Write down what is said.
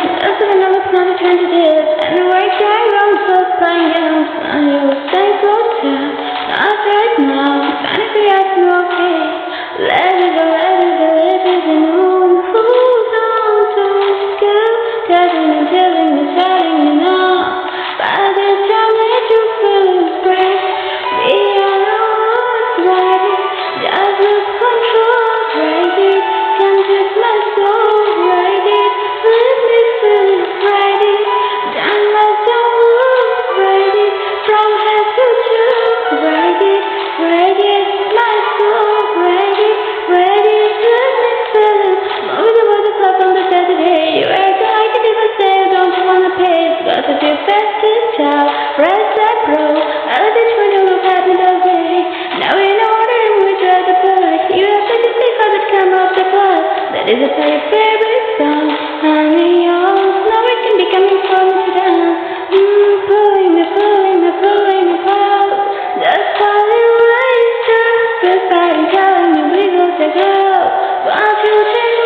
That's what another planet trying to do. And right guy runs up, flying down, Is just your favorite song honey? Oh, old Now it can be coming from the Mmm, pulling me, pulling me, pulling me out That's all it lays to Goodbye and telling me we will take out Won't you take